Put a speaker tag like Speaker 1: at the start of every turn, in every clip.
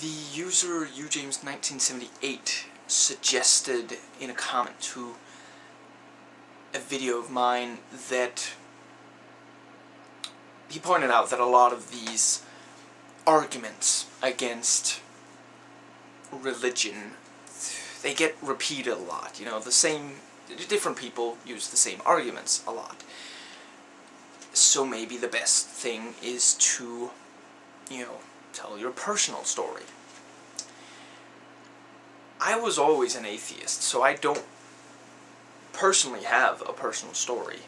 Speaker 1: The user ujames1978 suggested in a comment to a video of mine that he pointed out that a lot of these arguments against religion they get repeated a lot. You know, the same different people use the same arguments a lot. So maybe the best thing is to, you know, tell your personal story. I was always an atheist, so I don't personally have a personal story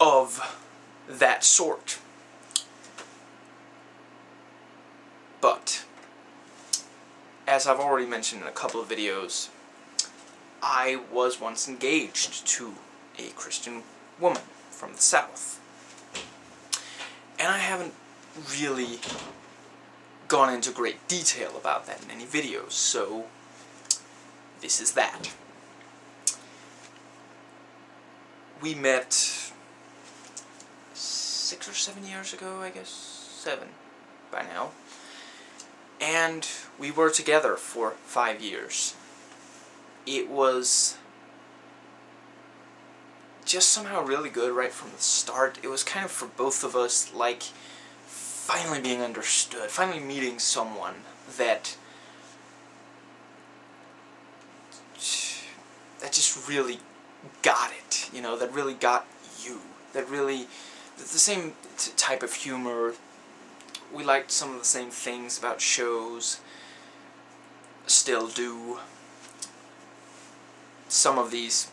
Speaker 1: of that sort. But, as I've already mentioned in a couple of videos, I was once engaged to a Christian woman from the South. And I haven't really gone into great detail about that in any videos, so this is that. We met six or seven years ago, I guess. Seven by now. And we were together for five years. It was just somehow really good right from the start. It was kind of for both of us like finally being understood, finally meeting someone that that just really got it, you know, that really got you, that really, the same type of humor, we liked some of the same things about shows, still do. Some of these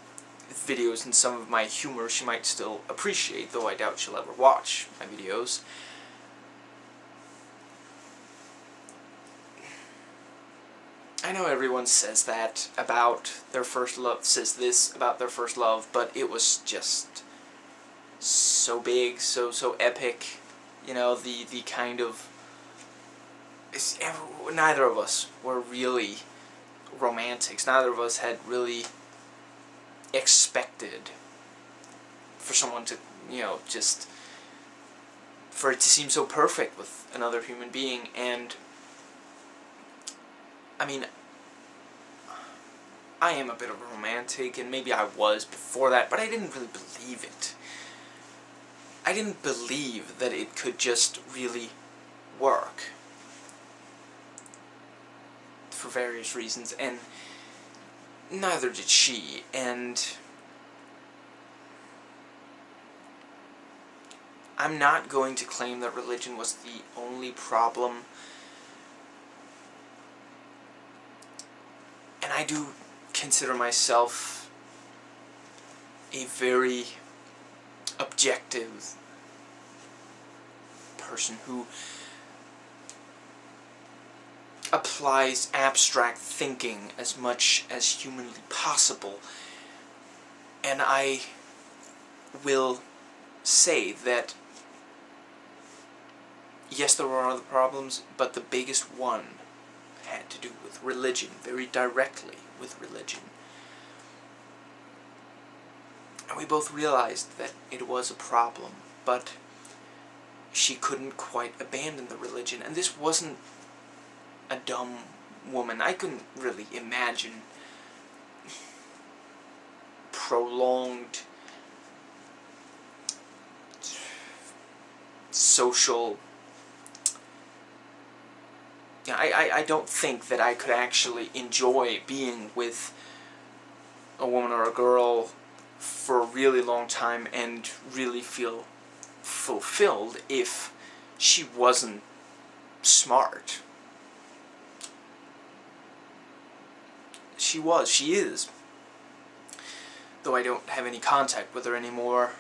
Speaker 1: videos and some of my humor she might still appreciate, though I doubt she'll ever watch my videos. I know everyone says that about their first love, says this about their first love, but it was just so big, so so epic, you know, the the kind of neither of us were really romantics. Neither of us had really expected for someone to, you know, just for it to seem so perfect with another human being and I mean I am a bit of a romantic and maybe I was before that but I didn't really believe it I didn't believe that it could just really work for various reasons and neither did she and I'm not going to claim that religion was the only problem. And I do consider myself a very objective person who applies abstract thinking as much as humanly possible. And I will say that yes, there are other problems, but the biggest one had to do with religion, very directly with religion. And we both realized that it was a problem, but she couldn't quite abandon the religion. And this wasn't a dumb woman. I couldn't really imagine prolonged social I, I, I don't think that I could actually enjoy being with a woman or a girl for a really long time and really feel fulfilled if she wasn't smart. She was, she is. Though I don't have any contact with her anymore.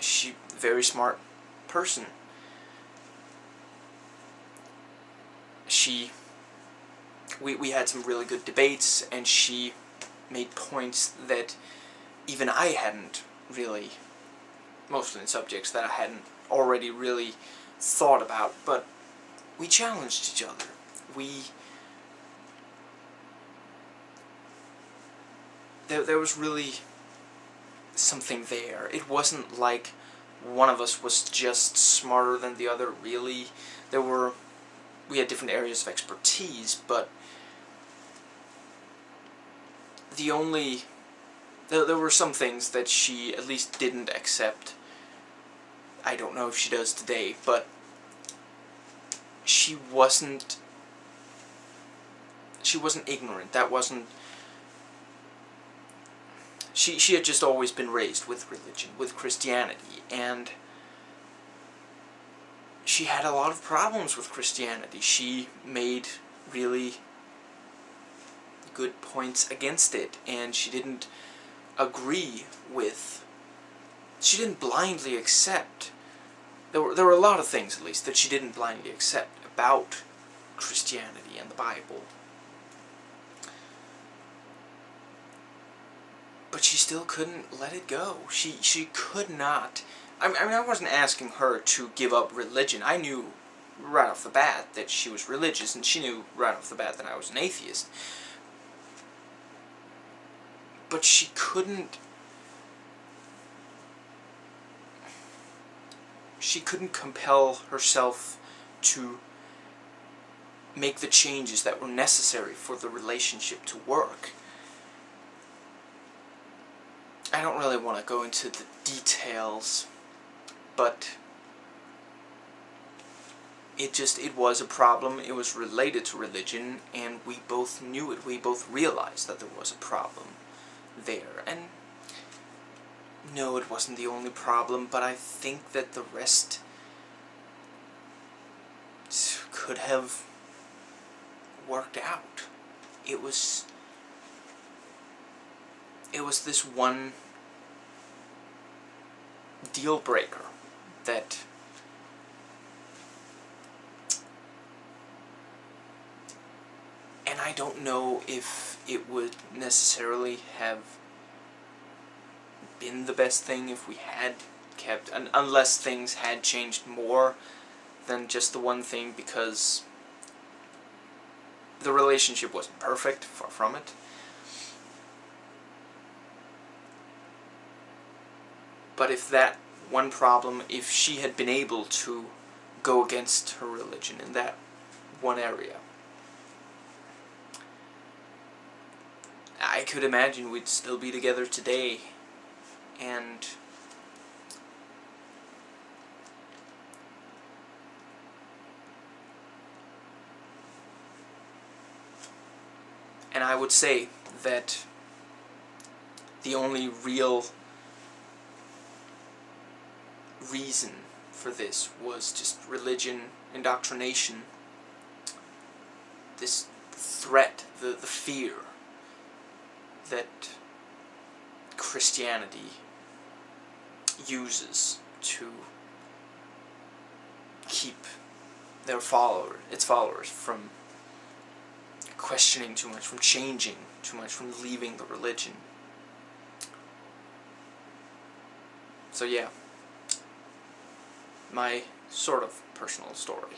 Speaker 1: She, very smart person. She we, we had some really good debates and she made points that even I hadn't really mostly in subjects that I hadn't already really thought about but we challenged each other we there, there was really something there it wasn't like one of us was just smarter than the other, really. There were, we had different areas of expertise, but the only, there, there were some things that she at least didn't accept. I don't know if she does today, but she wasn't, she wasn't ignorant. That wasn't, she, she had just always been raised with religion, with Christianity, and she had a lot of problems with Christianity. She made really good points against it, and she didn't agree with, she didn't blindly accept, there were, there were a lot of things, at least, that she didn't blindly accept about Christianity and the Bible. But she still couldn't let it go. She, she could not, I mean, I wasn't asking her to give up religion. I knew right off the bat that she was religious, and she knew right off the bat that I was an atheist but she couldn't she couldn't compel herself to make the changes that were necessary for the relationship to work. I don't really want to go into the details, but it just, it was a problem, it was related to religion, and we both knew it, we both realized that there was a problem there. And no, it wasn't the only problem, but I think that the rest could have worked out. It was it was this one deal breaker that and I don't know if it would necessarily have been the best thing if we had kept, un unless things had changed more than just the one thing because the relationship wasn't perfect, far from it. But if that one problem, if she had been able to go against her religion in that one area, I could imagine we'd still be together today and and I would say that the only real reason for this was just religion, indoctrination, this threat, the, the fear that Christianity uses to keep their follower, its followers from questioning too much, from changing too much, from leaving the religion. So yeah, my sort of personal story.